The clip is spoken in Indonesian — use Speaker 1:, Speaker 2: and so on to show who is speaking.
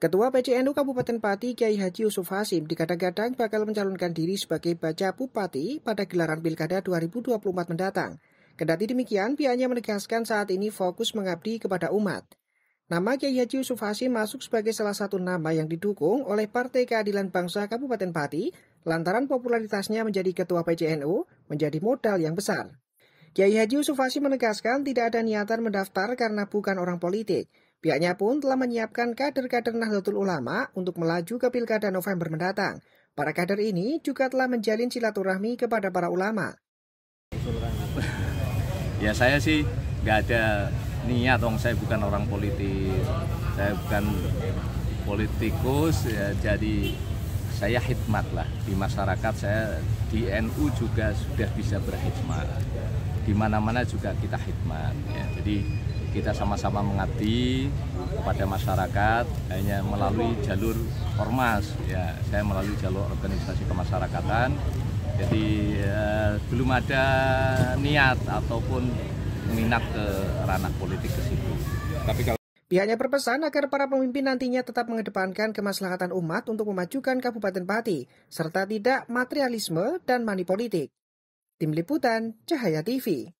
Speaker 1: Ketua PCNU Kabupaten Pati Kiai Haji Yusuf Hasim dikadang-kadang bakal mencalonkan diri sebagai baca bupati pada gelaran Pilkada 2024 mendatang. Kendati demikian, pihaknya menegaskan saat ini fokus mengabdi kepada umat. Nama Kiai Haji Yusuf Hasim masuk sebagai salah satu nama yang didukung oleh Partai Keadilan Bangsa Kabupaten Pati lantaran popularitasnya menjadi ketua PCNU menjadi modal yang besar. Kiai Haji Yusuf Hasim menegaskan tidak ada niatan mendaftar karena bukan orang politik. Pihaknya pun telah menyiapkan kader-kader Nahdlatul Ulama untuk melaju ke Pilkada November mendatang. Para kader ini juga telah menjalin silaturahmi kepada para ulama.
Speaker 2: Ya saya sih nggak ada niat dong, saya bukan orang politik, saya bukan politikus, ya, jadi saya hikmat lah. Di masyarakat saya di NU juga sudah bisa berkhidmat di mana-mana juga kita hikmat ya. jadi kita sama-sama mengabdi kepada masyarakat hanya melalui jalur ormas ya. Saya melalui jalur organisasi kemasyarakatan. Jadi eh, belum ada niat ataupun minat ke ranah politik ke situ.
Speaker 1: Tapi kalau Pihaknya berpesan agar para pemimpin nantinya tetap mengedepankan kemaslahatan umat untuk memajukan Kabupaten Pati, serta tidak materialisme dan mani politik. Tim Liputan, Cahaya TV.